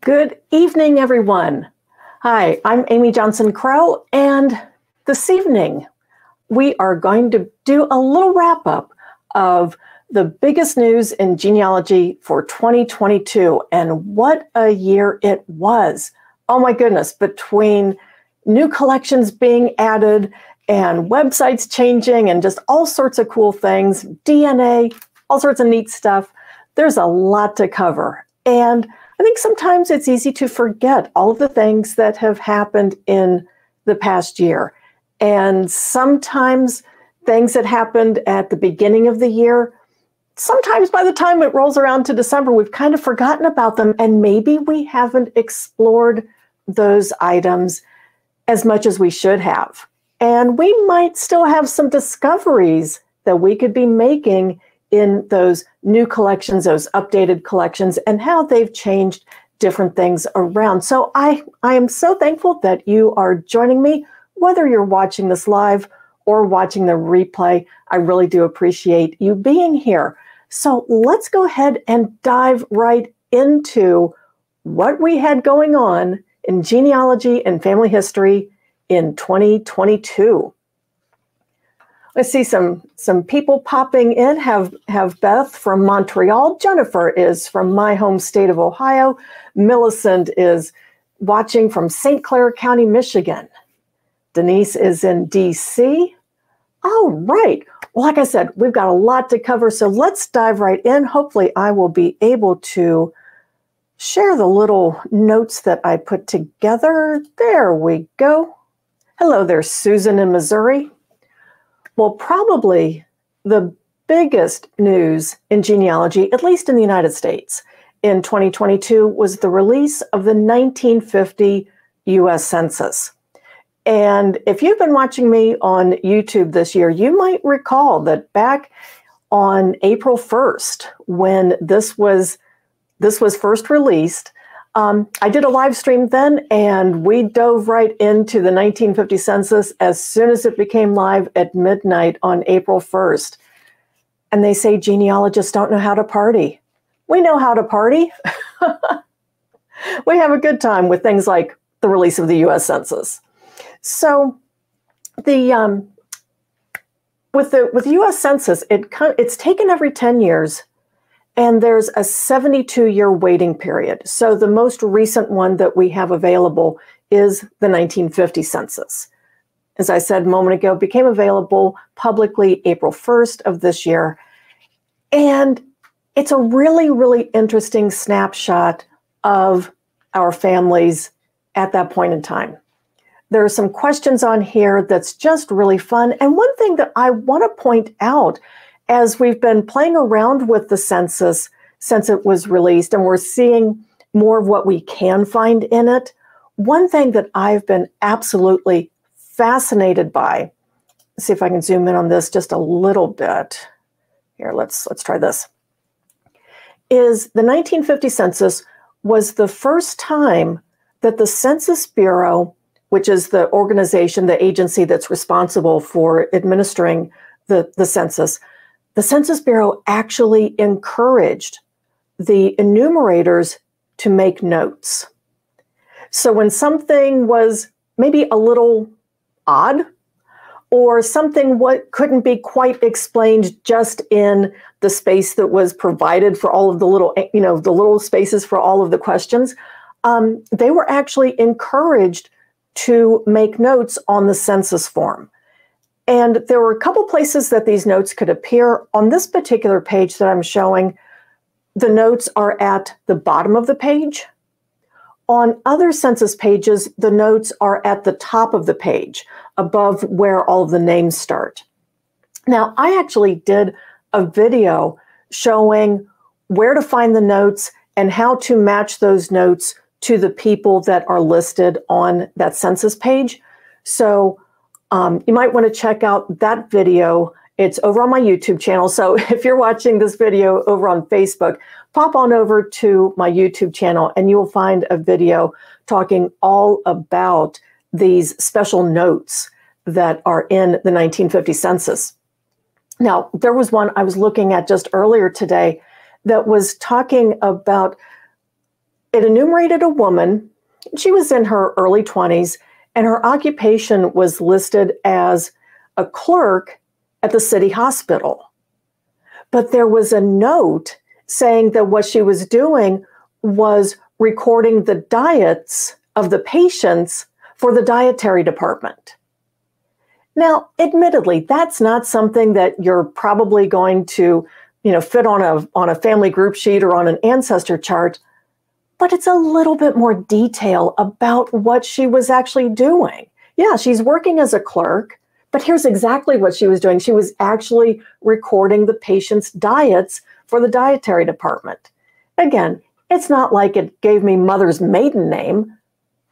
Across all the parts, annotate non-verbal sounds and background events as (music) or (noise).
Good evening, everyone. Hi, I'm Amy Johnson Crow, and this evening we are going to do a little wrap up of the biggest news in genealogy for 2022 and what a year it was. Oh my goodness, between new collections being added and websites changing and just all sorts of cool things, DNA, all sorts of neat stuff. There's a lot to cover. And I think sometimes it's easy to forget all of the things that have happened in the past year. And sometimes things that happened at the beginning of the year, sometimes by the time it rolls around to December, we've kind of forgotten about them. And maybe we haven't explored those items as much as we should have. And we might still have some discoveries that we could be making in those new collections, those updated collections, and how they've changed different things around. So I, I am so thankful that you are joining me, whether you're watching this live or watching the replay. I really do appreciate you being here. So let's go ahead and dive right into what we had going on in genealogy and family history in 2022. I see some some people popping in. Have have Beth from Montreal. Jennifer is from my home state of Ohio. Millicent is watching from St. Clair County, Michigan. Denise is in DC. All right. Well, like I said, we've got a lot to cover, so let's dive right in. Hopefully, I will be able to share the little notes that I put together. There we go. Hello there, Susan in Missouri. Well, probably the biggest news in genealogy, at least in the United States, in 2022 was the release of the 1950 US Census. And if you've been watching me on YouTube this year, you might recall that back on April 1st, when this was this was first released, um, I did a live stream then, and we dove right into the 1950 census as soon as it became live at midnight on April 1st. And they say genealogists don't know how to party. We know how to party. (laughs) we have a good time with things like the release of the U.S. Census. So, the um, with the with U.S. Census, it it's taken every 10 years and there's a 72 year waiting period. So the most recent one that we have available is the 1950 census. As I said a moment ago, became available publicly April 1st of this year. And it's a really, really interesting snapshot of our families at that point in time. There are some questions on here that's just really fun. And one thing that I want to point out as we've been playing around with the census since it was released and we're seeing more of what we can find in it, one thing that I've been absolutely fascinated by, see if I can zoom in on this just a little bit. Here, let's let's try this. Is the 1950 census was the first time that the Census Bureau, which is the organization, the agency that's responsible for administering the, the census, the Census Bureau actually encouraged the enumerators to make notes. So when something was maybe a little odd or something what couldn't be quite explained just in the space that was provided for all of the little you know the little spaces for all of the questions um, they were actually encouraged to make notes on the census form and there were a couple places that these notes could appear. On this particular page that I'm showing, the notes are at the bottom of the page. On other census pages, the notes are at the top of the page, above where all the names start. Now, I actually did a video showing where to find the notes and how to match those notes to the people that are listed on that census page. So um, you might want to check out that video. It's over on my YouTube channel. So (laughs) if you're watching this video over on Facebook, pop on over to my YouTube channel and you will find a video talking all about these special notes that are in the 1950 census. Now, there was one I was looking at just earlier today that was talking about it enumerated a woman. She was in her early 20s, and her occupation was listed as a clerk at the city hospital. But there was a note saying that what she was doing was recording the diets of the patients for the dietary department. Now, admittedly, that's not something that you're probably going to, you know, fit on a on a family group sheet or on an ancestor chart, but it's a little bit more detail about what she was actually doing. Yeah, she's working as a clerk, but here's exactly what she was doing. She was actually recording the patient's diets for the dietary department. Again, it's not like it gave me mother's maiden name,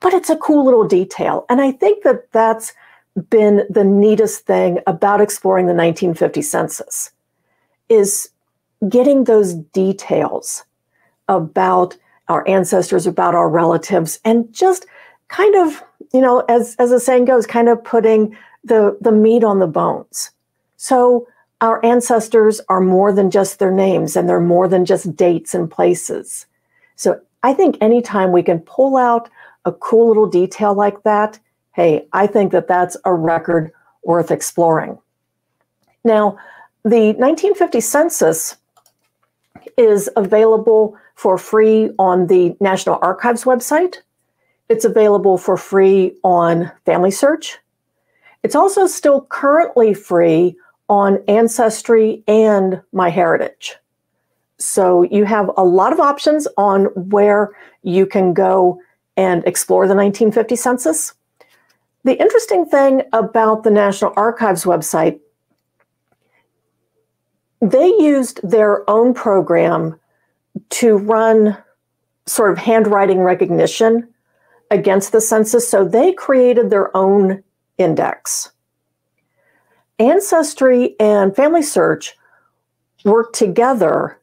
but it's a cool little detail. And I think that that's been the neatest thing about exploring the 1950 census is getting those details about our ancestors, about our relatives, and just kind of, you know, as, as the saying goes, kind of putting the, the meat on the bones. So our ancestors are more than just their names and they're more than just dates and places. So I think anytime we can pull out a cool little detail like that, hey, I think that that's a record worth exploring. Now, the 1950 census is available for free on the National Archives website. It's available for free on Family Search. It's also still currently free on Ancestry and MyHeritage. So you have a lot of options on where you can go and explore the 1950 census. The interesting thing about the National Archives website, they used their own program to run sort of handwriting recognition against the census. So they created their own index. Ancestry and Family Search worked together.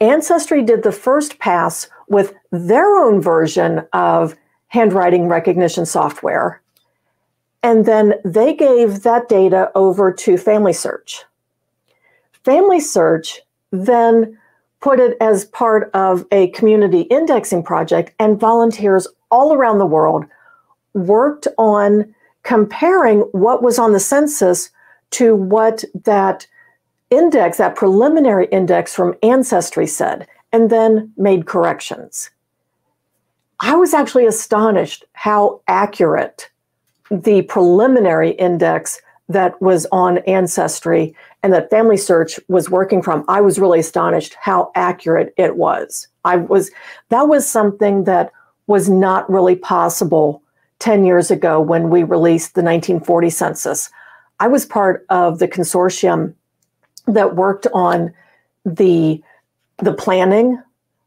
Ancestry did the first pass with their own version of handwriting recognition software. And then they gave that data over to Family Search. Family Search then put it as part of a community indexing project, and volunteers all around the world worked on comparing what was on the census to what that index, that preliminary index from Ancestry said, and then made corrections. I was actually astonished how accurate the preliminary index that was on Ancestry and that Family Search was working from. I was really astonished how accurate it was. I was that was something that was not really possible 10 years ago when we released the 1940 census. I was part of the consortium that worked on the the planning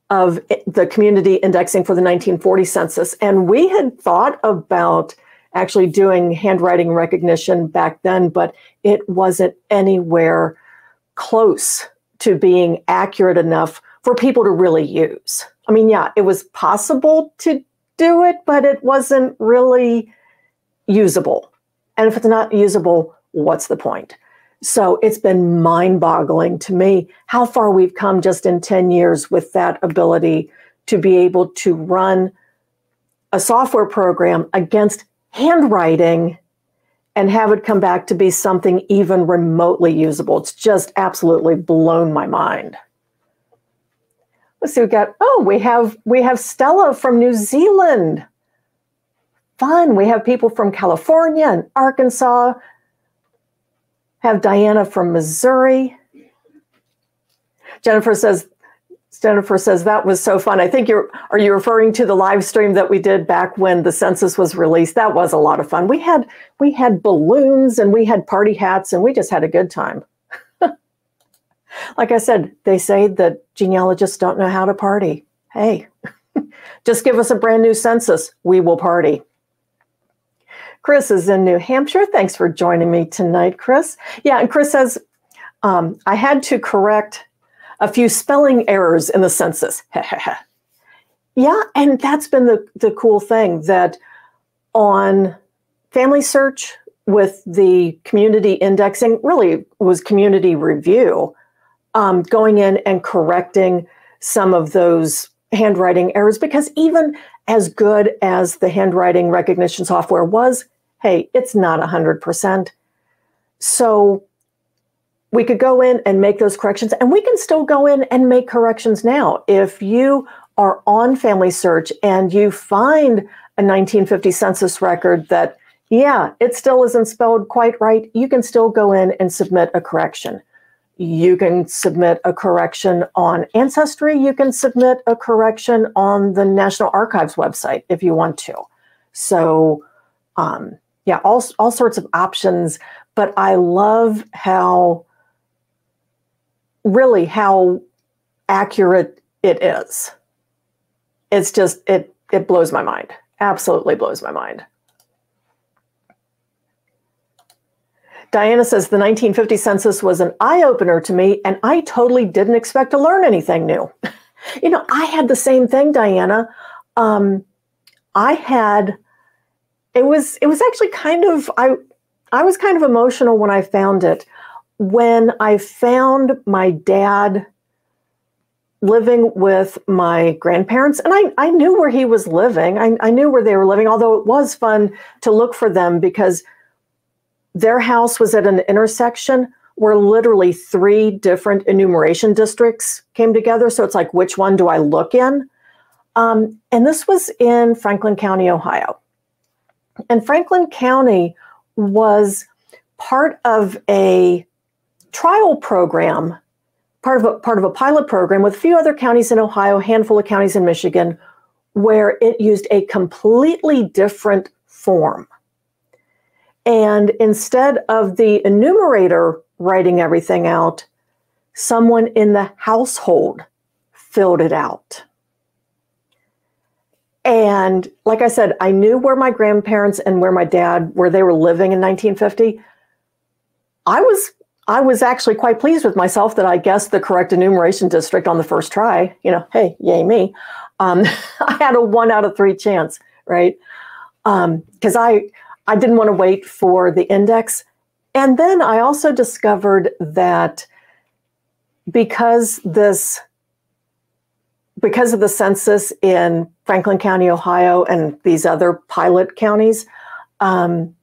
of the community indexing for the 1940 census and we had thought about actually doing handwriting recognition back then but it wasn't anywhere close to being accurate enough for people to really use. I mean, yeah, it was possible to do it, but it wasn't really usable. And if it's not usable, what's the point? So it's been mind boggling to me how far we've come just in 10 years with that ability to be able to run a software program against handwriting and have it come back to be something even remotely usable. It's just absolutely blown my mind. Let's see, we got, oh, we have we have Stella from New Zealand. Fun. We have people from California and Arkansas, have Diana from Missouri. Jennifer says, Jennifer says that was so fun. I think you're are you referring to the live stream that we did back when the census was released? That was a lot of fun. We had we had balloons and we had party hats and we just had a good time. (laughs) like I said, they say that genealogists don't know how to party. Hey, (laughs) just give us a brand new census. We will party. Chris is in New Hampshire. Thanks for joining me tonight, Chris. Yeah, and Chris says, um, I had to correct a few spelling errors in the census. (laughs) yeah, and that's been the, the cool thing that on Family Search with the community indexing, really was community review, um, going in and correcting some of those handwriting errors because even as good as the handwriting recognition software was, hey, it's not 100%. So we could go in and make those corrections, and we can still go in and make corrections now. If you are on Family Search and you find a 1950 census record that, yeah, it still isn't spelled quite right, you can still go in and submit a correction. You can submit a correction on Ancestry. You can submit a correction on the National Archives website if you want to. So, um, yeah, all, all sorts of options. But I love how, really, how accurate it is. It's just, it, it blows my mind. Absolutely blows my mind. Diana says the 1950 census was an eye opener to me, and I totally didn't expect to learn anything new. (laughs) you know, I had the same thing, Diana. Um, I had it was it was actually kind of I I was kind of emotional when I found it. When I found my dad living with my grandparents, and I, I knew where he was living. I, I knew where they were living, although it was fun to look for them because their house was at an intersection where literally three different enumeration districts came together. So it's like, which one do I look in? Um, and this was in Franklin County, Ohio. And Franklin County was part of a trial program, part of a, part of a pilot program with a few other counties in Ohio, handful of counties in Michigan, where it used a completely different form. And instead of the enumerator writing everything out, someone in the household filled it out. And like I said, I knew where my grandparents and where my dad, where they were living in 1950. I was I was actually quite pleased with myself that I guessed the correct enumeration district on the first try. You know, hey, yay me! Um, (laughs) I had a one out of three chance, right? Because um, I I didn't want to wait for the index. And then I also discovered that because this because of the census in Franklin County, Ohio, and these other pilot counties, um,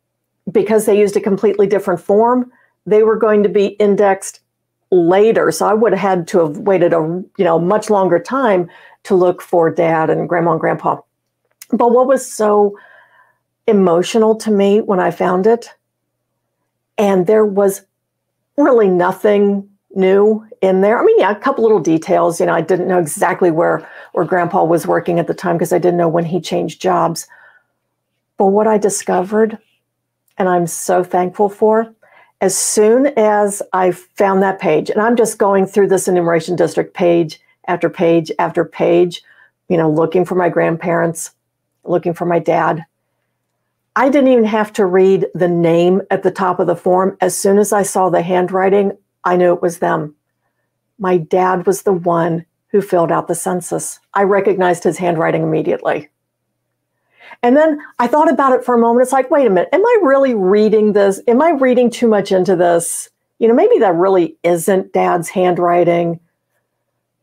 because they used a completely different form, they were going to be indexed later. So I would have had to have waited a you know much longer time to look for dad and grandma and grandpa. But what was so emotional to me when I found it. And there was really nothing new in there. I mean, yeah, a couple little details. You know, I didn't know exactly where where Grandpa was working at the time because I didn't know when he changed jobs. But what I discovered, and I'm so thankful for, as soon as I found that page, and I'm just going through this enumeration district page after page after page, you know, looking for my grandparents, looking for my dad, I didn't even have to read the name at the top of the form. As soon as I saw the handwriting, I knew it was them. My dad was the one who filled out the census. I recognized his handwriting immediately. And then I thought about it for a moment. It's like, wait a minute, am I really reading this? Am I reading too much into this? You know, maybe that really isn't dad's handwriting.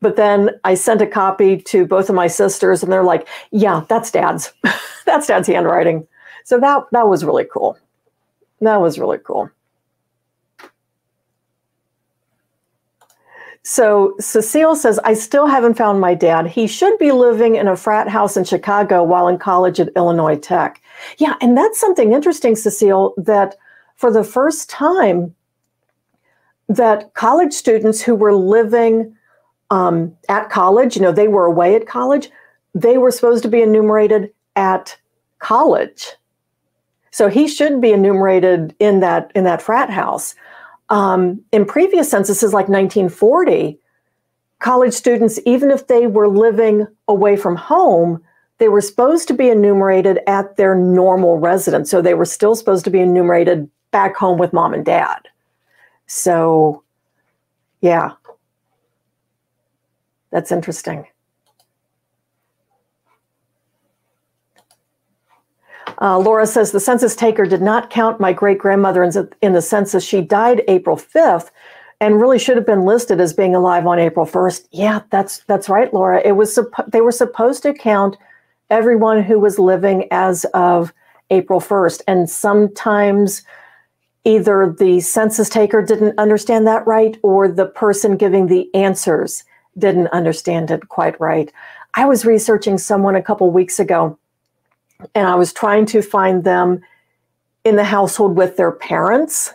But then I sent a copy to both of my sisters, and they're like, yeah, that's dad's. (laughs) that's dad's handwriting. So that that was really cool. That was really cool. So Cecile says, I still haven't found my dad. He should be living in a frat house in Chicago while in college at Illinois Tech. Yeah, and that's something interesting, Cecile, that for the first time, that college students who were living um, at college, you know, they were away at college, they were supposed to be enumerated at college. So he should be enumerated in that in that frat house. Um, in previous censuses, like 1940, college students, even if they were living away from home, they were supposed to be enumerated at their normal residence. So they were still supposed to be enumerated back home with mom and dad. So, yeah, that's interesting. Uh, Laura says the census taker did not count my great grandmother in, in the census. She died April 5th. and really should have been listed as being alive on April 1st. Yeah, that's that's right, Laura. It was they were supposed to count everyone who was living as of April 1st, and sometimes either the census taker didn't understand that right, or the person giving the answers didn't understand it quite right. I was researching someone a couple weeks ago, and I was trying to find them in the household with their parents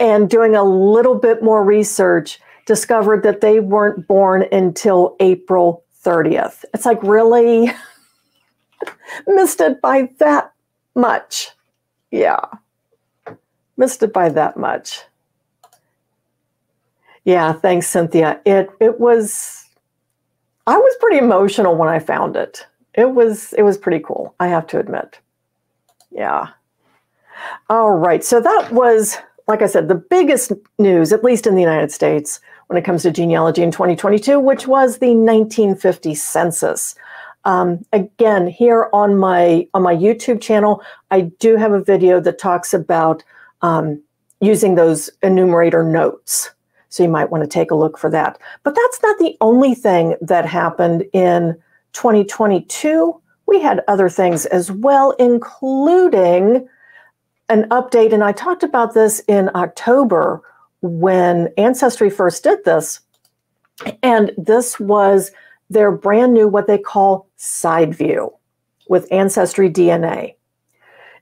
and doing a little bit more research, discovered that they weren't born until April 30th. It's like, really? (laughs) Missed it by that much. Yeah. Missed it by that much. Yeah, thanks, Cynthia. It it was I was pretty emotional when I found it. It was it was pretty cool, I have to admit. Yeah. All right. So that was like I said, the biggest news, at least in the United States, when it comes to genealogy in 2022, which was the 1950 census. Um, again, here on my on my YouTube channel, I do have a video that talks about um, using those enumerator notes. So you might want to take a look for that. But that's not the only thing that happened in 2022. We had other things as well, including an update, and I talked about this in October when Ancestry first did this. And this was their brand new, what they call side view with Ancestry DNA.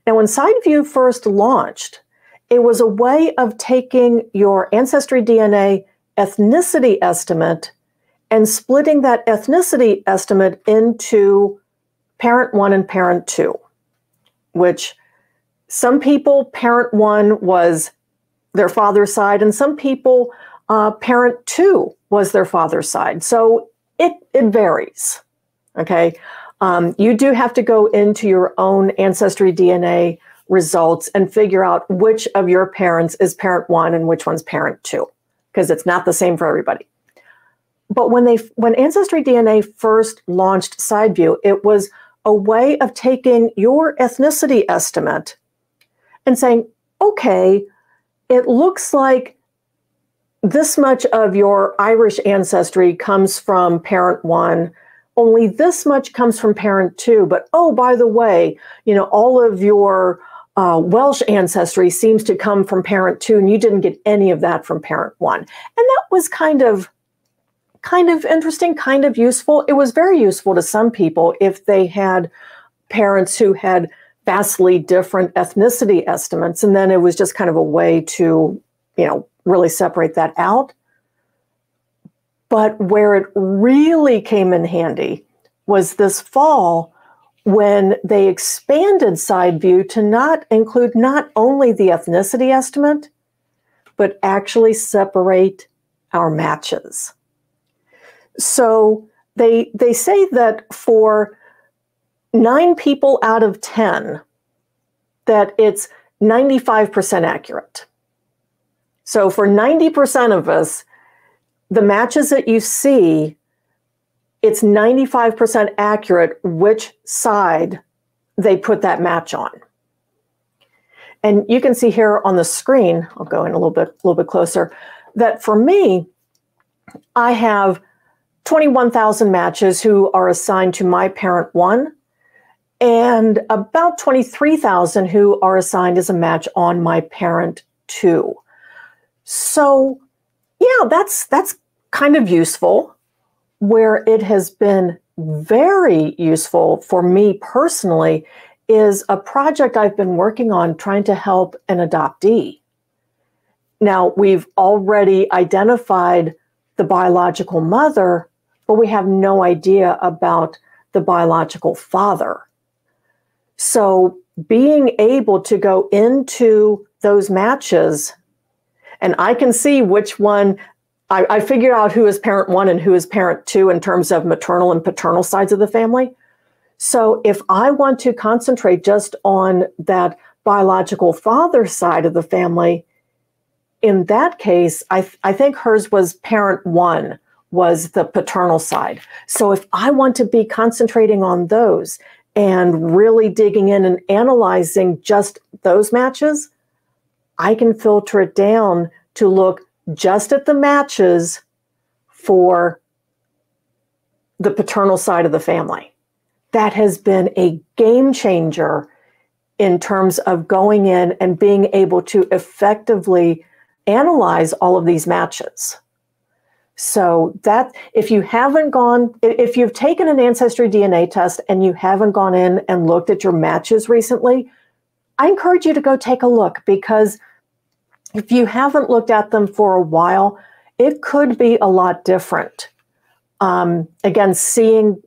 Now, when SideView first launched, it was a way of taking your Ancestry DNA ethnicity estimate and splitting that ethnicity estimate into parent one and parent two, which some people, parent one was their father's side, and some people, uh, parent two was their father's side. So it, it varies. Okay. Um, you do have to go into your own ancestry DNA results and figure out which of your parents is parent one and which one's parent two, because it's not the same for everybody. But when they when Ancestry DNA first launched SideView, it was a way of taking your ethnicity estimate and saying, okay, it looks like this much of your Irish ancestry comes from parent one, only this much comes from parent two. But oh, by the way, you know, all of your uh, Welsh ancestry seems to come from parent two, and you didn't get any of that from parent one. And that was kind of kind of interesting, kind of useful. It was very useful to some people if they had parents who had vastly different ethnicity estimates. And then it was just kind of a way to, you know, really separate that out. But where it really came in handy was this fall when they expanded SideView to not include not only the ethnicity estimate, but actually separate our matches. So they they say that for nine people out of 10 that it's 95% accurate. So for 90% of us, the matches that you see, it's 95% accurate which side they put that match on. And you can see here on the screen, I'll go in a little bit, a little bit closer, that for me, I have 21,000 matches who are assigned to my parent one and about 23,000 who are assigned as a match on my parent two. So, yeah, that's that's kind of useful. Where it has been very useful for me personally is a project I've been working on trying to help an adoptee. Now, we've already identified the biological mother, but we have no idea about the biological father. So being able to go into those matches, and I can see which one I, I figured out who is parent one and who is parent two in terms of maternal and paternal sides of the family. So if I want to concentrate just on that biological father side of the family, in that case, I, th- I think hers was parent one was the paternal side. So if I want to be concentrating on those and really digging in and analyzing just those matches, I can filter it down to look just at the matches for the paternal side of the family. That has been a game changer in terms of going in and being able to effectively analyze all of these matches. So that if you haven't gone, if you've taken an ancestry DNA test and you haven't gone in and looked at your matches recently, I encourage you to go take a look because if you haven't looked at them for a while, it could be a lot different. Um, again, seeing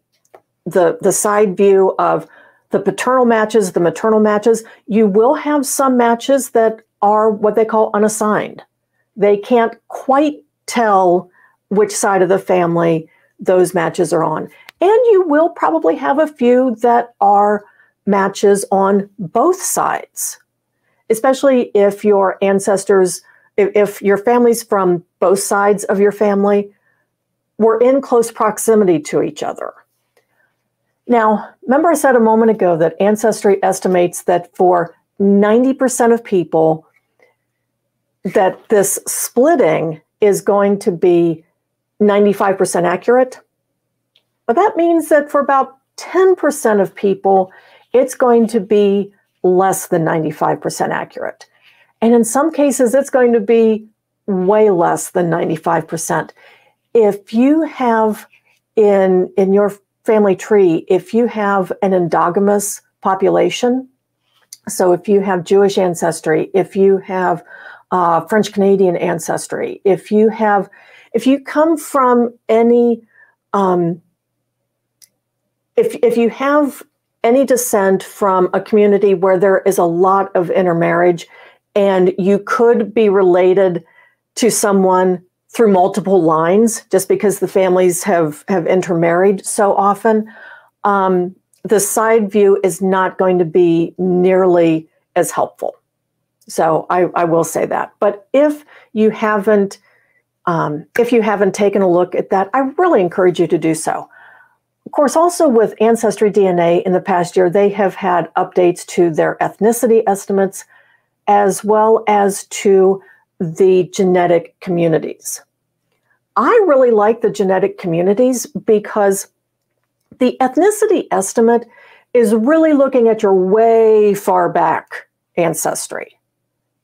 the the side view of the paternal matches, the maternal matches, you will have some matches that are what they call unassigned. They can't quite tell which side of the family those matches are on. And you will probably have a few that are matches on both sides, especially if your ancestors, if, if your family's from both sides of your family were in close proximity to each other. Now, remember I said a moment ago that Ancestry estimates that for 90% of people, that this splitting is going to be 95% accurate. But that means that for about 10% of people, it's going to be less than 95% accurate. And in some cases, it's going to be way less than 95%. If you have in, in your family tree, if you have an endogamous population, so if you have Jewish ancestry, if you have uh, French Canadian ancestry, if you have, if you come from any, um, if if you have any descent from a community where there is a lot of intermarriage, and you could be related to someone through multiple lines, just because the families have have intermarried so often. Um, the side view is not going to be nearly as helpful. So I, I will say that. But if you haven't, um, if you haven't taken a look at that, I really encourage you to do so. Of course, also with Ancestry DNA in the past year, they have had updates to their ethnicity estimates as well as to the genetic communities. I really like the genetic communities because the ethnicity estimate is really looking at your way far back ancestry.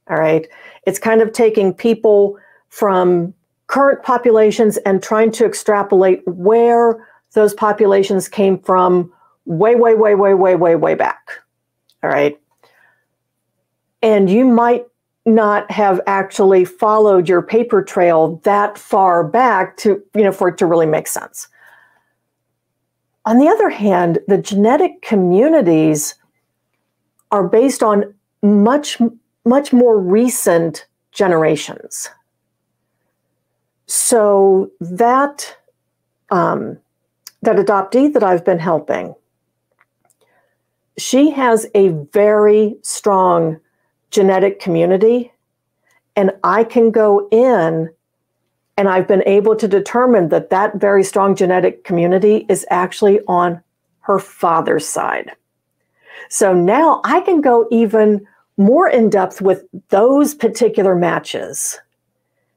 All right. It's kind of taking people from current populations and trying to extrapolate where those populations came from way, way, way, way, way, way, way back. All right. And you might not have actually followed your paper trail that far back to, you know, for it to really make sense. On the other hand, the genetic communities are based on much much more recent generations. So that um, that adoptee that I've been helping, she has a very strong genetic community, and I can go in and I've been able to determine that that very strong genetic community is actually on her father's side. So now I can go even more in depth with those particular matches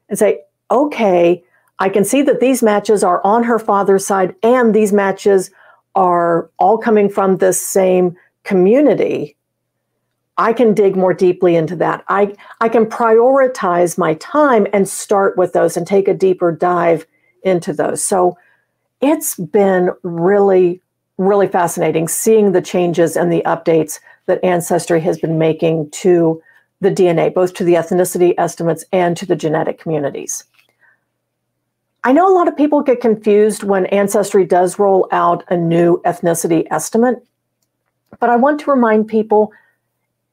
and say, okay, I can see that these matches are on her father's side and these matches are all coming from the same community. I can dig more deeply into that. I, I can prioritize my time and start with those and take a deeper dive into those. So it's been really, really fascinating seeing the changes and the updates that Ancestry has been making to the DNA, both to the ethnicity estimates and to the genetic communities. I know a lot of people get confused when Ancestry does roll out a new ethnicity estimate, but I want to remind people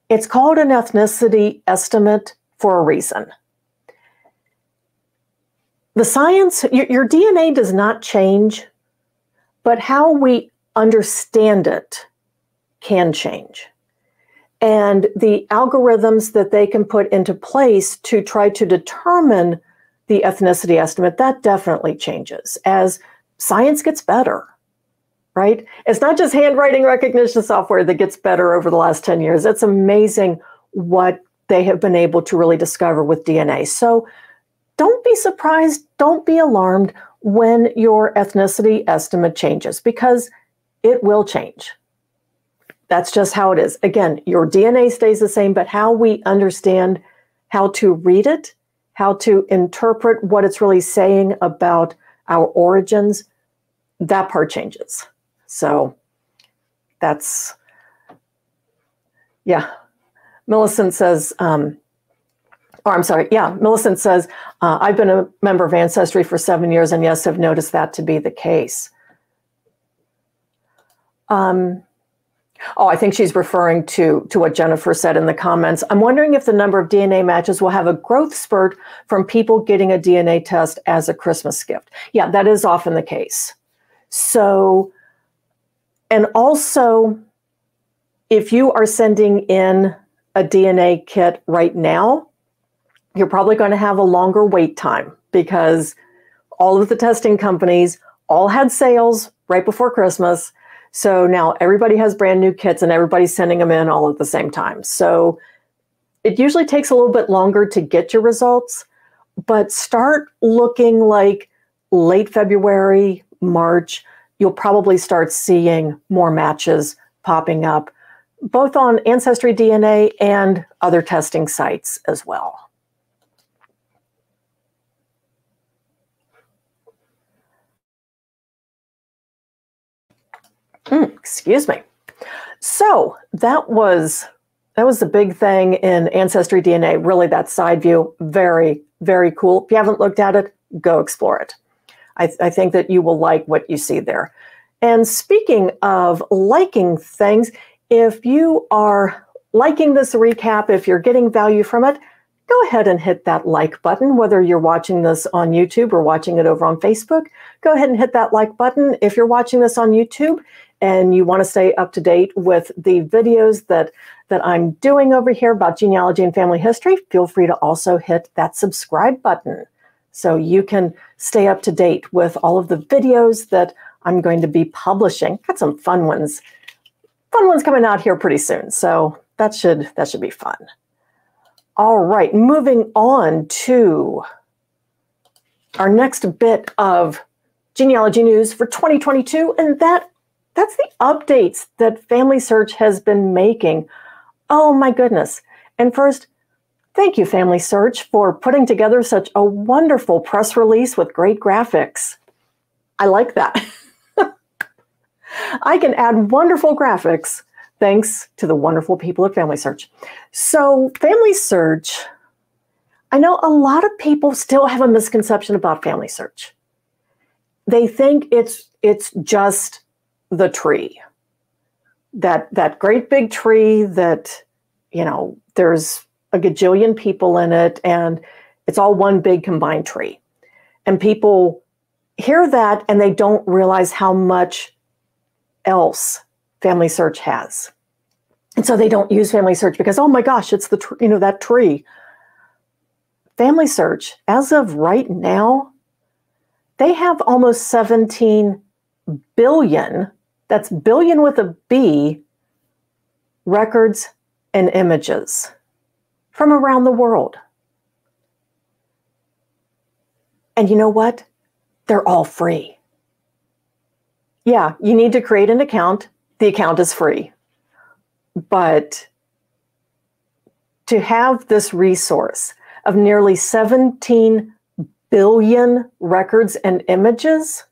it's called an ethnicity estimate for a reason. The science, your, your DNA does not change, but how we understand it can change and the algorithms that they can put into place to try to determine the ethnicity estimate, that definitely changes as science gets better, right? It's not just handwriting recognition software that gets better over the last 10 years. It's amazing what they have been able to really discover with DNA. So don't be surprised, don't be alarmed when your ethnicity estimate changes because it will change. That's just how it is. Again, your DNA stays the same, but how we understand how to read it, how to interpret what it's really saying about our origins, that part changes. So that's, yeah. Millicent says, um, or I'm sorry, yeah, Millicent says, uh, I've been a member of Ancestry for seven years, and yes, have noticed that to be the case. Um, oh, I think she's referring to, to what Jennifer said in the comments. I'm wondering if the number of DNA matches will have a growth spurt from people getting a DNA test as a Christmas gift. Yeah, that is often the case. So, and also, if you are sending in a DNA kit right now, you're probably going to have a longer wait time because all of the testing companies all had sales right before Christmas. So now everybody has brand new kits and everybody's sending them in all at the same time. So it usually takes a little bit longer to get your results, but start looking like late February, March. You'll probably start seeing more matches popping up, both on Ancestry DNA and other testing sites as well. Mm, excuse me. So that was that was the big thing in Ancestry DNA. Really, that side view, very very cool. If you haven't looked at it, go explore it. I, th- I think that you will like what you see there. And speaking of liking things, if you are liking this recap, if you're getting value from it, go ahead and hit that like button, whether you're watching this on YouTube or watching it over on Facebook. Go ahead and hit that like button. If you're watching this on YouTube and you want to stay up to date with the videos that that I'm doing over here about genealogy and family history, feel free to also hit that subscribe button so you can stay up to date with all of the videos that I'm going to be publishing. Got some fun ones. Fun ones coming out here pretty soon. So that should that should be fun. All right, moving on to our next bit of genealogy news for 2022 and that that's the updates that Family Search has been making. Oh my goodness. And first, thank you, Family Search, for putting together such a wonderful press release with great graphics. I like that. (laughs) I can add wonderful graphics thanks to the wonderful people at Family Search. So, Family Search, I know a lot of people still have a misconception about Family Search. They think it's it's just the tree. That that great big tree that, you know, there's a gajillion people in it and it's all one big combined tree. And people hear that and they don't realize how much else Family Search has. And so they don't use Family Search because, oh my gosh, it's the, tr- you know, that tree. Family Search, as of right now, they have almost 17 billion that's billion with a B records and images from around the world. And you know what? They're all free. Yeah, you need to create an account. The account is free. But to have this resource of nearly 17 billion records and images,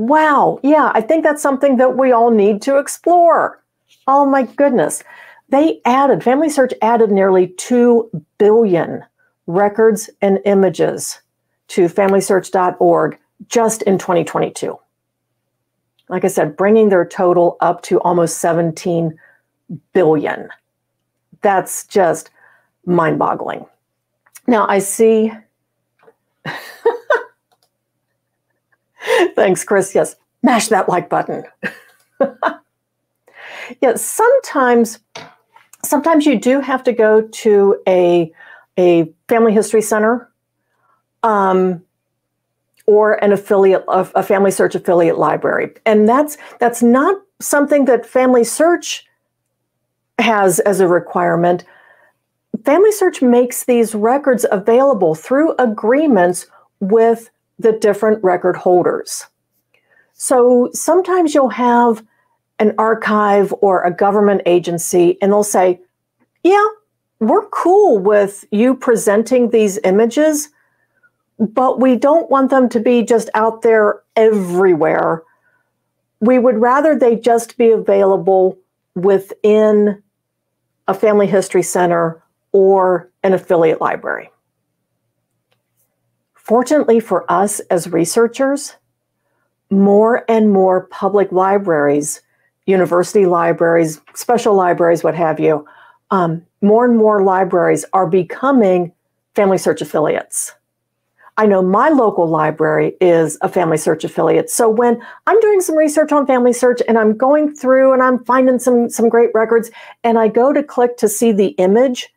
Wow. Yeah, I think that's something that we all need to explore. Oh my goodness. They added, Family Search added nearly 2 billion records and images to FamilySearch.org just in 2022. Like I said, bringing their total up to almost 17 billion. That's just mind boggling. Now, I see (laughs) (laughs) Thanks, Chris. Yes, mash that like button. (laughs) yeah, sometimes sometimes you do have to go to a a family history center um, or an affiliate of a family search affiliate library and that's that's not something that family search has as a requirement Family Search makes these records available through agreements with the different record holders. So sometimes you'll have an archive or a government agency, and they'll say, Yeah, we're cool with you presenting these images, but we don't want them to be just out there everywhere. We would rather they just be available within a family history center or an affiliate library. Fortunately for us as researchers, more and more public libraries, university libraries, special libraries, what have you, um, more and more libraries are becoming Family Search affiliates. I know my local library is a Family Search affiliate. So when I'm doing some research on Family Search and I'm going through and I'm finding some some great records and I go to click to see the image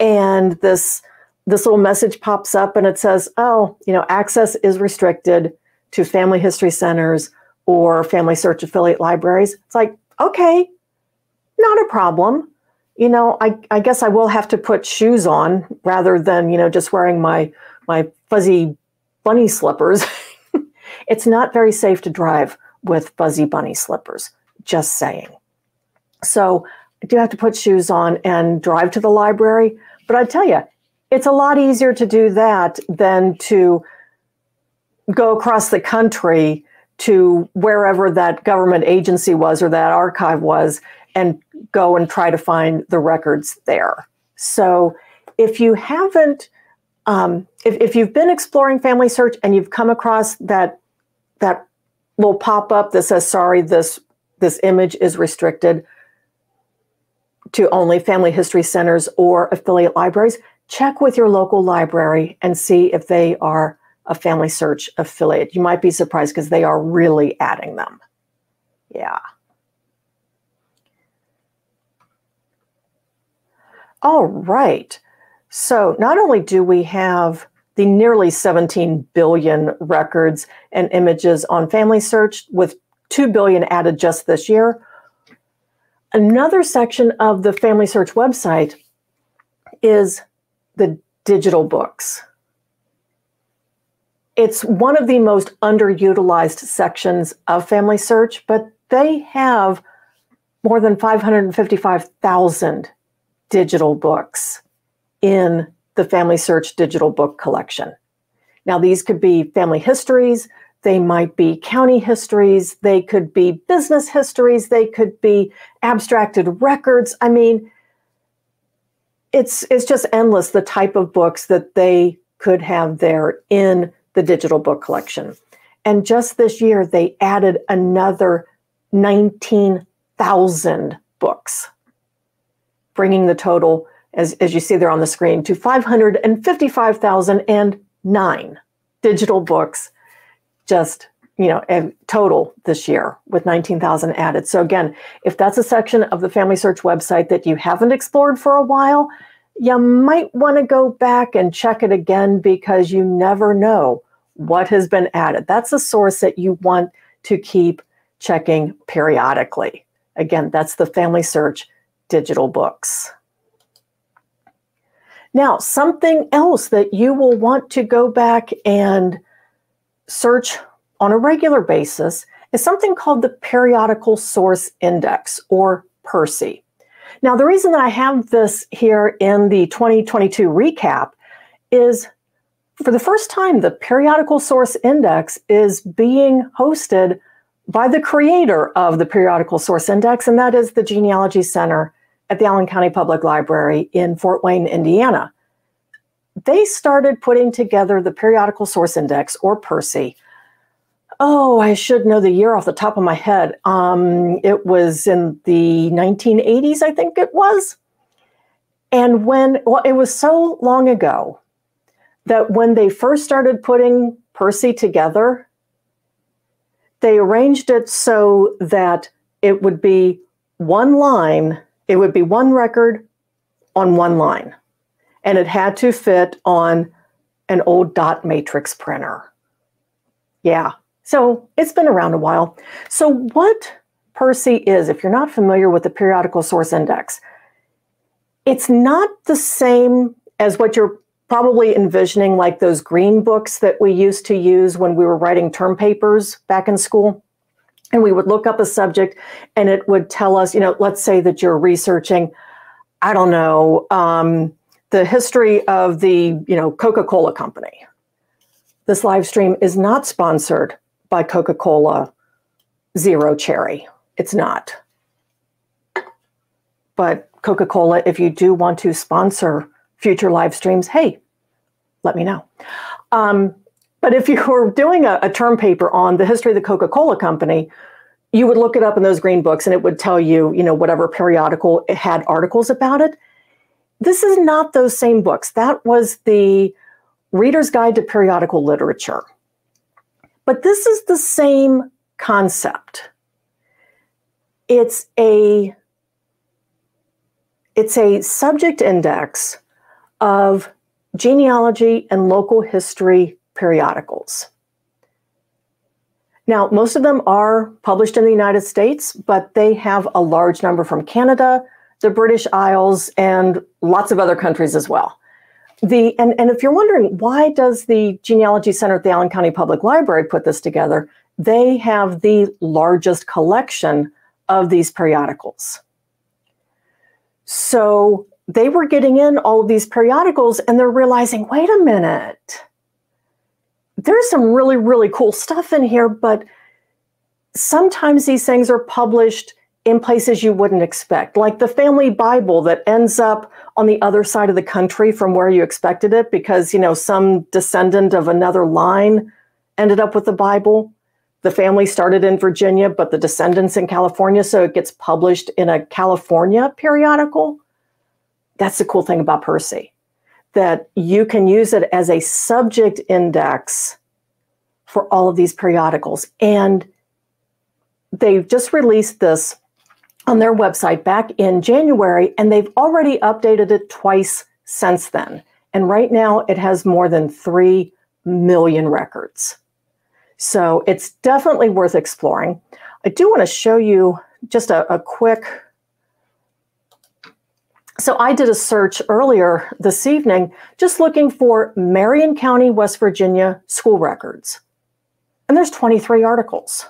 and this this little message pops up and it says, "Oh, you know, access is restricted to family history centers or Family Search affiliate libraries." It's like, "Okay, not a problem." You know, I, I guess I will have to put shoes on rather than, you know, just wearing my my fuzzy bunny slippers. (laughs) it's not very safe to drive with fuzzy bunny slippers, just saying. So I do have to put shoes on and drive to the library. But I tell you, it's a lot easier to do that than to go across the country to wherever that government agency was or that archive was and go and try to find the records there. So if you haven't um, if, if you've been exploring family search and you've come across that that little pop-up that says sorry this this image is restricted to only family history centers or affiliate libraries check with your local library and see if they are a family search affiliate. You might be surprised because they are really adding them. Yeah. All right. So not only do we have the nearly 17 billion records and images on Family Search, with 2 billion added just this year, another section of the Family Search website is the digital books. It's one of the most underutilized sections of Family Search, but they have more than 555,000 digital books in the Family Search digital book collection. Now, these could be family histories, they might be county histories, they could be business histories, they could be abstracted records. I mean, it's it's just endless the type of books that they could have there in the digital book collection. And just this year they added another 19,000 books, bringing the total as, as you see there on the screen, to 555,009 digital books just you know total this year with 19,000 added. So again, if that's a section of the Family Search website that you haven't explored for a while, you might want to go back and check it again because you never know what has been added. That's a source that you want to keep checking periodically. Again, that's the Family Search digital books. Now, something else that you will want to go back and search on a regular basis is something called the Periodical Source Index or PERSI. Now, the reason that I have this here in the 2022 recap is for the first time, the Periodical Source Index is being hosted by the creator of the Periodical Source Index, and that is the Genealogy Center at the Allen County Public Library in Fort Wayne, Indiana. They started putting together the Periodical Source Index, or PERSI. Oh, I should know the year off the top of my head. Um, it was in the 1980s, I think it was. And when, well, it was so long ago that when they first started putting PERSI together, they arranged it so that it would be one line it would be one record on one line, and it had to fit on an old dot matrix printer. Yeah, so it's been around a while. So, what PERSI is, if you're not familiar with the periodical source index, it's not the same as what you're probably envisioning, like those green books that we used to use when we were writing term papers back in school. And we would look up a subject and it would tell us, you know, let's say that you're researching, I don't know, um, the history of the, you know, Coca-Cola company. This live stream is not sponsored by Coca-Cola Zero Cherry. It's not. But Coca Cola, if you do want to sponsor future live streams, hey, let me know. Um, but if (laughs) you were doing a, a term paper on the history of the Coca Cola company, you would look it up in those green books and it would tell you, you know, whatever periodical it had articles about it. This is not those same books. That was the Reader's Guide to Periodical Literature. But this is the same concept. It's a it's a subject index of genealogy and local history periodicals. Now, most of them are published in the United States, but they have a large number from Canada, the British Isles, and lots of other countries as well. The, and, and if you're wondering, why does the Genealogy Center at the Allen County Public Library put this together? They have the largest collection of these periodicals. So they were getting in all of these periodicals and they're realizing wait a minute, there's some really, really cool stuff in here, but sometimes these things are published in places you wouldn't expect, like the family Bible that ends up on the other side of the country from where you expected it because, you know, some descendant of another line ended up with the Bible. The family started in Virginia, but the descendants in California, so it gets published in a California periodical. That's the cool thing about PERSI, that you can use it as a subject index for all of these periodicals. And they've just released this on their website back in January, and they've already updated it twice since then. And right now it has more than 3 million records. So it's definitely worth exploring. I do want to show you just a, a quick. So I did a search earlier this evening just looking for Marion County, West Virginia school records. And there's 23 articles.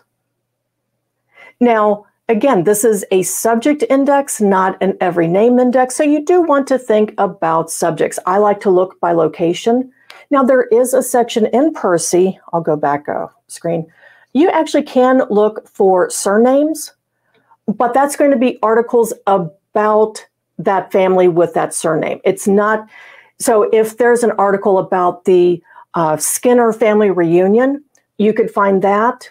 Now, again, this is a subject index, not an every name index. So you do want to think about subjects. I like to look by location. Now, there is a section in PERSI. I'll go back a screen. You actually can look for surnames, but that's going to be articles about that family with that surname. It's not, so if there's an article about the uh, Skinner family reunion, you could find that,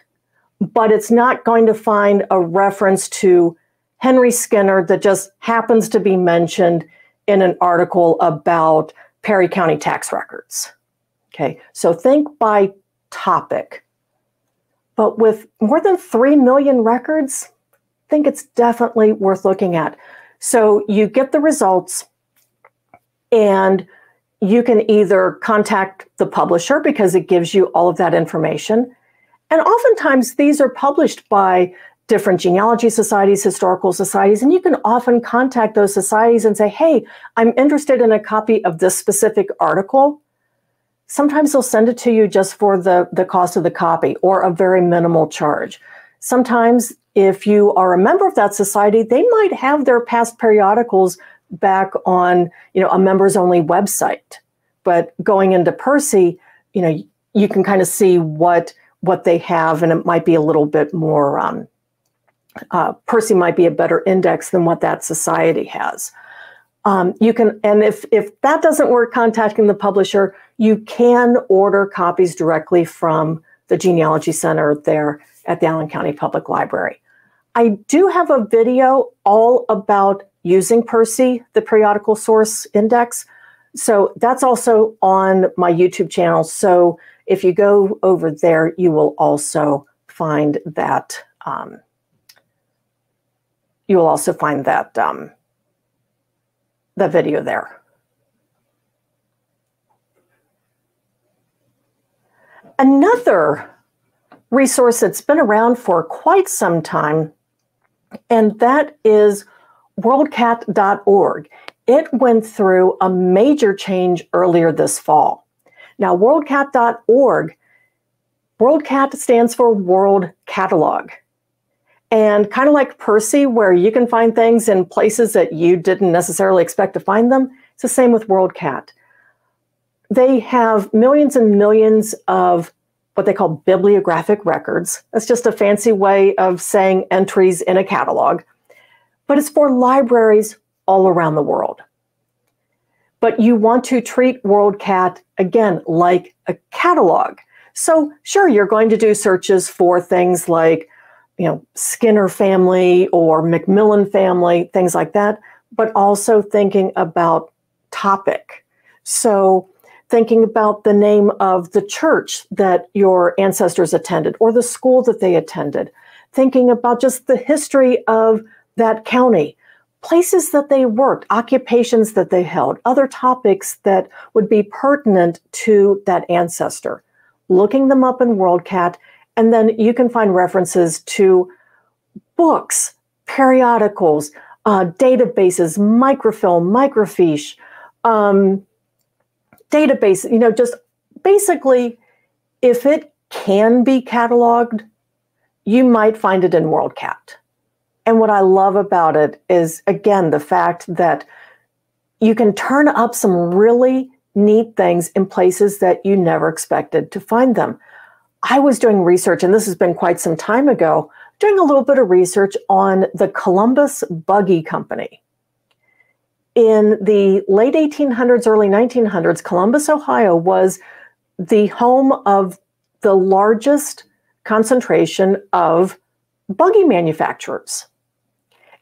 but it's not going to find a reference to Henry Skinner that just happens to be mentioned in an article about Perry County tax records. Okay, so think by topic. But with more than 3 million records, I think it's definitely worth looking at. So you get the results and you can either contact the publisher because it gives you all of that information. And oftentimes these are published by different genealogy societies, historical societies, and you can often contact those societies and say, hey, I'm interested in a copy of this specific article sometimes they'll send it to you just for the, the cost of the copy or a very minimal charge. Sometimes, if you are a member of that society, they might have their past periodicals back on you know a members only website. But going into PERSI, you know, you can kind of see what what they have, and it might be a little bit more. Um, uh, PERSI might be a better index than what that society has. Um, you can, and if if that doesn't work, contacting the publisher, you can order copies directly from the Genealogy Center there at the Allen County Public Library. I do have a video all about using PERSI, the periodical source index. So that's also on my YouTube channel. So if you go over there, you will also find that. Um, you will also find that um, the video there. Another resource that's been around for quite some time, and that is worldcat.org. it went through a major change earlier this fall. Now, WorldCat.org, WorldCat stands for World Catalog. And kind of like PERSI, where you can find things in places that you didn't necessarily expect to find them, it's the same with WorldCat. They have millions and millions of what they call bibliographic records. That's just a fancy way of saying entries in a catalog, but it's for libraries all around the world. But you want to treat WorldCat again like a catalog. So, sure, you're going to do searches for things like, you know, Skinner family or Macmillan family, things like that, but also thinking about topic. So, thinking about the name of the church that your ancestors attended or the school that they attended, thinking about just the history of that county, places that they worked, occupations that they held, other topics that would be pertinent to that ancestor, looking them up in WorldCat, and then you can find references to books, periodicals, uh, databases, microfilm, microfiche, um, database, you know, just basically, if it can be cataloged, you might find it in WorldCat. And what I love about it is, again, the fact that you can turn up some really neat things in places that you never expected to find them. I was doing research, and this has been quite some time ago, doing a little bit of research on the Columbus Buggy Company in the late 1800s, early 1900s, Columbus, Ohio was the home of the largest concentration of buggy manufacturers.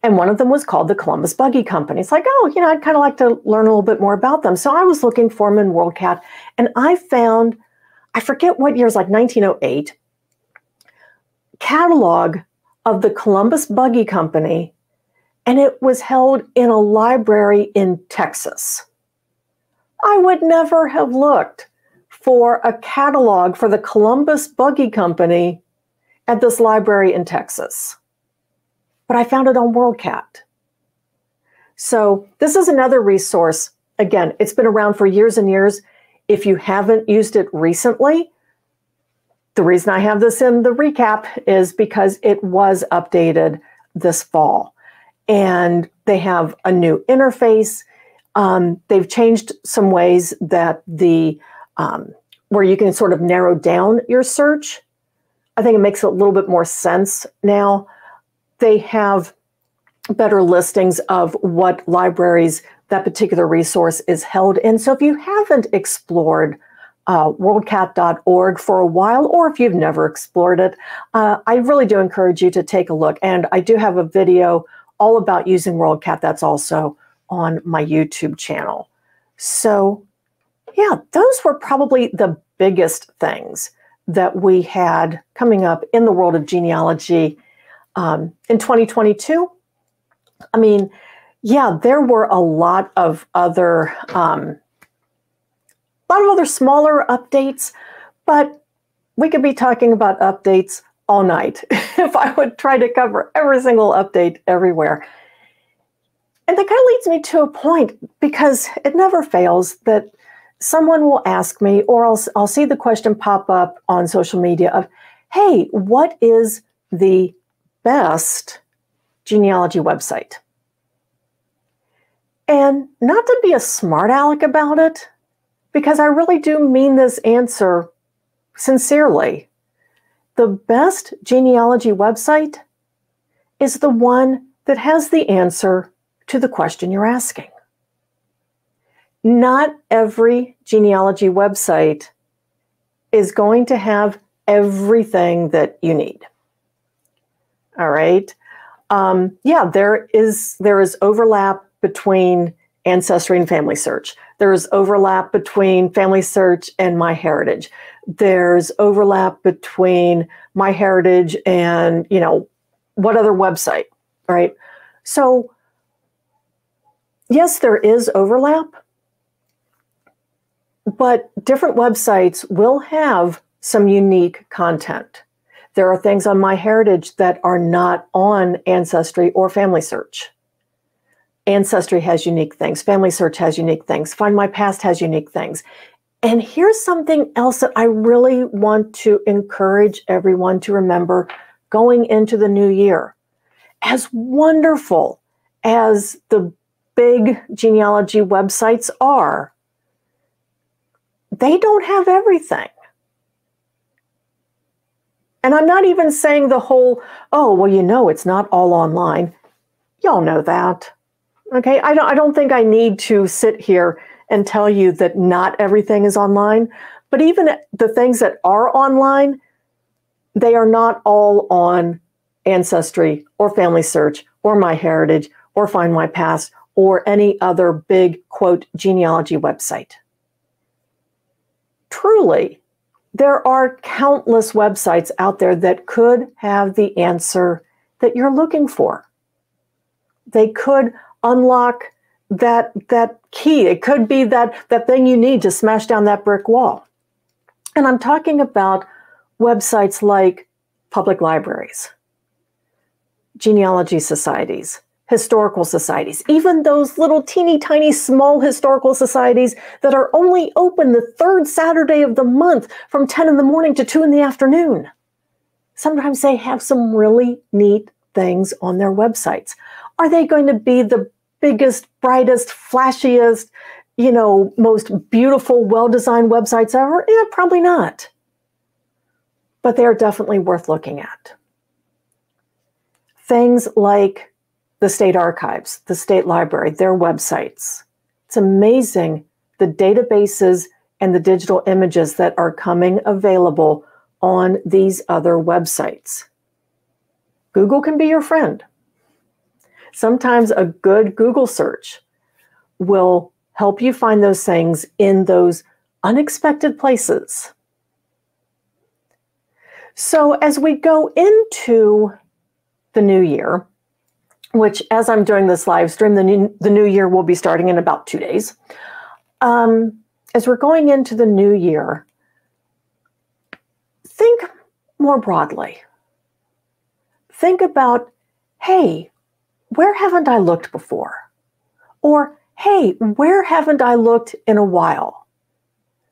And one of them was called the Columbus Buggy Company. It's like, oh, you know, I'd kind of like to learn a little bit more about them. So I was looking for them in WorldCat, and I found, I forget what year, years, like 1908, catalog of the Columbus Buggy Company and it was held in a library in Texas. I would never have looked for a catalog for the Columbus Buggy Company at this library in Texas, but I found it on WorldCat. So, this is another resource. Again, it's been around for years and years. If you haven't used it recently, the reason I have this in the recap is because it was updated this fall and they have a new interface. Um, they've changed some ways that the um, where you can sort of narrow down your search. I think it makes a little bit more sense now. They have better listings of what libraries that particular resource is held in. So if you haven't explored uh, worldcat.org for a while, or if you've never explored it, uh, I really do encourage you to take a look. And I do have a video all about using WorldCat. That's also on my YouTube channel. So, yeah, those were probably the biggest things that we had coming up in the world of genealogy um, in 2022. I mean, yeah, there were a lot of other, um, a lot of other smaller updates, but we could be talking about updates all night (laughs) if I would try to cover every single update everywhere. And that kind of leads me to a point because it never fails that someone will ask me, or I'll, I'll see the question pop up on social media of, hey, what is the best genealogy website? And not to be a smart aleck about it, because I really do mean this answer sincerely. The best genealogy website is the one that has the answer to the question you're asking. Not every genealogy website is going to have everything that you need. All right. Um, yeah, there is there is overlap between Ancestry and Family Search. There's overlap between Family Search and MyHeritage. There's overlap between MyHeritage and, you know, what other website, right? So, yes, there is overlap, but different websites will have some unique content. There are things on MyHeritage that are not on Ancestry or Family Search. Ancestry has unique things. Family Search has unique things. Find My Past has unique things. And here's something else that I really want to encourage everyone to remember going into the new year. As wonderful as the big genealogy websites are, they don't have everything. And I'm not even saying the whole, oh, well, you know, it's not all online. Y'all know that. Okay. I don't, I don't think I need to sit here and tell you that not everything is online. But even the things that are online, they are not all on Ancestry or Family Search or MyHeritage or Find My Past or any other big quote genealogy website. Truly, there are countless websites out there that could have the answer that you're looking for. They could unlock that that key. It could be that that thing you need to smash down that brick wall. And I'm talking about websites like public libraries, genealogy societies, historical societies, even those little teeny tiny small historical societies that are only open the third Saturday of the month from 10 in the morning to 2 in the afternoon. Sometimes they have some really neat things on their websites. Are they going to be the biggest, brightest, flashiest, you know, most beautiful, well-designed websites ever? Yeah, probably not. But they are definitely worth looking at. Things like the state archives, the state library, their websites. It's amazing the databases and the digital images that are coming available on these other websites. Google can be your friend. Sometimes a good Google search will help you find those things in those unexpected places. So, as we go into the new year, which as I'm doing this live stream, the new, the new year will be starting in about two days. Um, as we're going into the new year, think more broadly. Think about, hey, where haven't I looked before? Or, hey, where haven't I looked in a while?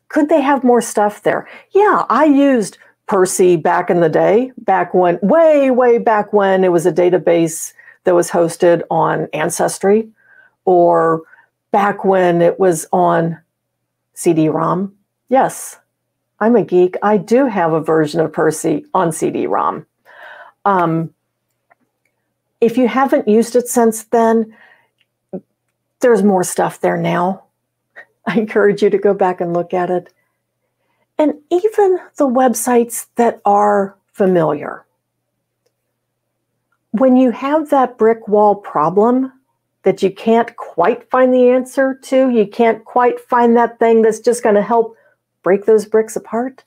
Could they have more stuff there? Yeah, I used PERSI back in the day, back when, way, way back when it was a database that was hosted on Ancestry or back when it was on CD ROM. Yes, I'm a geek. I do have a version of PERSI on CD ROM. Um, if you haven't used it since then, there's more stuff there now. I encourage you to go back and look at it. And even the websites that are familiar when you have that brick wall problem that you can't quite find the answer to, you can't quite find that thing that's just going to help break those bricks apart.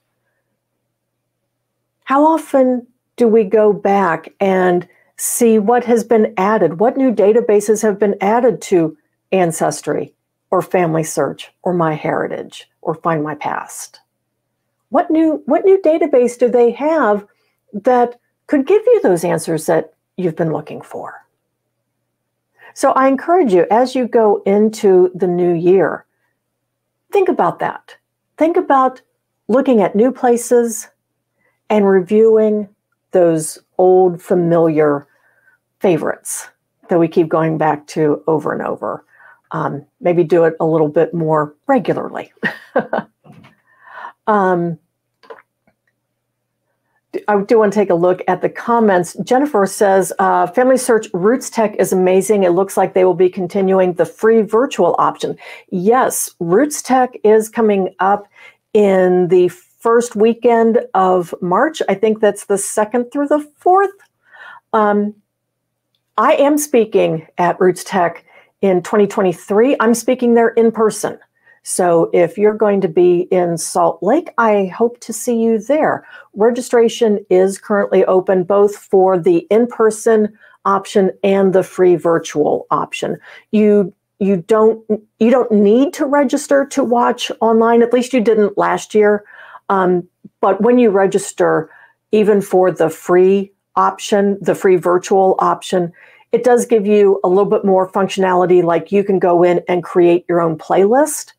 How often do we go back and see what has been added? What new databases have been added to Ancestry or Family Search or MyHeritage or Find My Past? What new, what new database do they have that could give you those answers that you've been looking for. So I encourage you as you go into the new year, think about that. Think about looking at new places and reviewing those old familiar favorites that we keep going back to over and over. Um, maybe do it a little bit more regularly. (laughs) um, I do want to take a look at the comments. Jennifer says, uh, Family Search Roots Tech is amazing. It looks like they will be continuing the free virtual option. Yes, Roots Tech is coming up in the first weekend of March. I think that's the second through the fourth. Um, I am speaking at Roots Tech in 2023. I'm speaking there in person. So if you're going to be in Salt Lake, I hope to see you there. Registration is currently open both for the in-person option and the free virtual option. You you don't you don't need to register to watch online. At least you didn't last year. Um, but when you register, even for the free option, the free virtual option, It does give you a little bit more functionality, like you can go in and create your own playlist,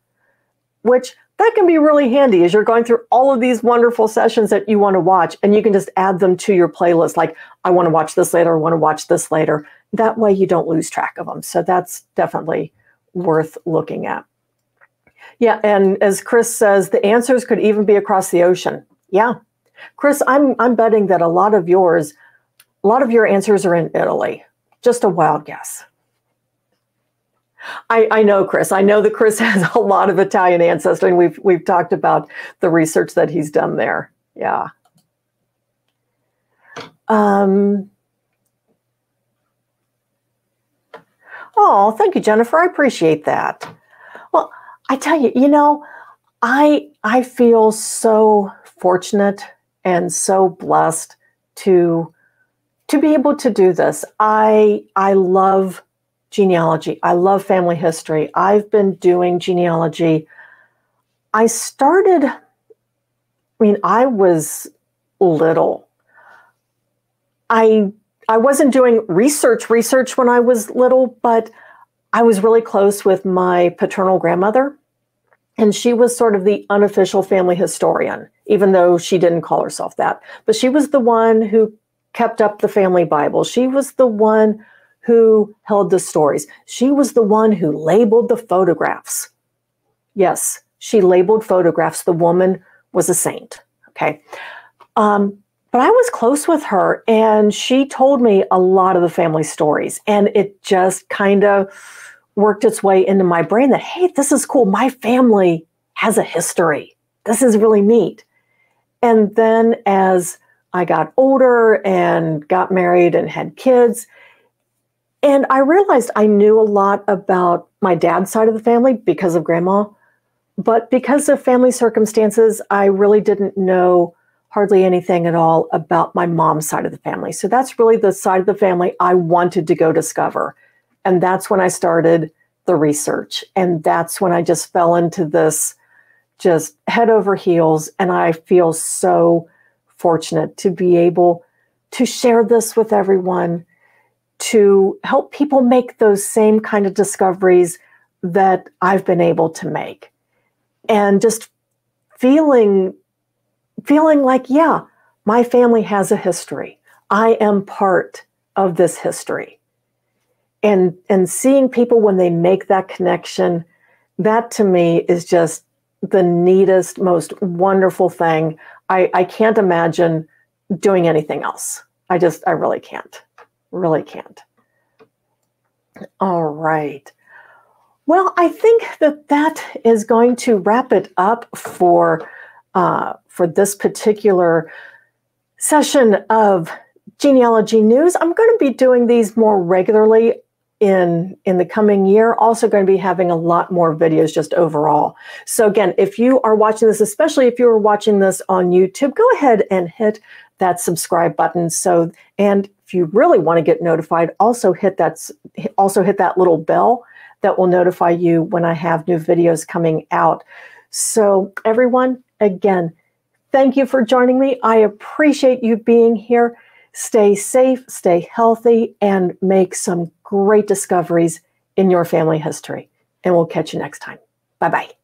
which that can be really handy as you're going through all of these wonderful sessions that you want to watch, and you can just add them to your playlist. Like, I want to watch this later, I want to watch this later. That way, you don't lose track of them. So, that's definitely worth looking at. Yeah, and as Chris says, the answers could even be across the ocean. Yeah. Chris, I'm I'm betting that a lot of yours, a lot of your answers are in Italy. Just a wild guess. I, I know Chris. I know that Chris (laughs) has a lot of Italian ancestry, and we've we've talked about the research that he's done there. Yeah. Um, oh, thank you, Jennifer. I appreciate that. Well, I tell you, you know, I I feel so fortunate and so blessed to to be able to do this. I I love genealogy. I love family history. I've been doing genealogy. I started I mean, I was little. I I wasn't doing research research when I was little, but I was really close with my paternal grandmother and she was sort of the unofficial family historian, even though she didn't call herself that. But she was the one who kept up the family Bible. She was the one who held the stories. She was the one who labeled the photographs. Yes, she labeled photographs. The woman was a saint. Okay. Um, but I was close with her and she told me a lot of the family stories. And it just kind of worked its way into my brain that, hey, this is cool. My family has a history. This is really neat. And then as I got older and got married and had kids, and I realized I knew a lot about my dad's side of the family because of grandma. But because of family circumstances, I really didn't know hardly anything at all about my mom's side of the family. So that's really the side of the family I wanted to go discover. And that's when I started the research. And that's when I just fell into this just head over heels. And I feel so fortunate to be able to share this with everyone, to help people make those same kind of discoveries that I've been able to make. And just feeling feeling like, yeah, my family has a history. I am part of this history and and seeing people when they make that connection that to me is just the neatest most wonderful thing i i can't imagine doing anything else i just i really can't really can't. All right. Well i think that that is going to wrap it up for uh, for this particular session of genealogy news. I'm going to be doing these more regularly in in the coming year. Also going to be having a lot more videos just overall. So again if you are watching this especially if you are watching this on youtube go ahead and hit that subscribe button. So and you really want to get notified also hit that also hit that little bell that will notify you when i have new videos coming out so everyone again thank you for joining me i appreciate you being here stay safe stay healthy and make some great discoveries in your family history. And we'll catch you next time. Bye bye.